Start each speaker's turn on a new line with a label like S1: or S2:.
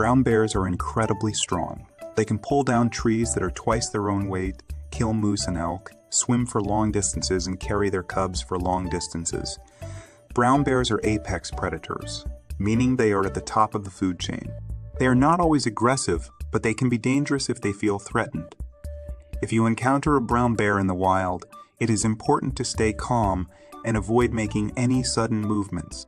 S1: Brown bears are incredibly strong. They can pull down trees that are twice their own weight, kill moose and elk, swim for long distances, and carry their cubs for long distances. Brown bears are apex predators, meaning they are at the top of the food chain. They are not always aggressive, but they can be dangerous if they feel threatened. If you encounter a brown bear in the wild, it is important to stay calm and avoid making any sudden movements.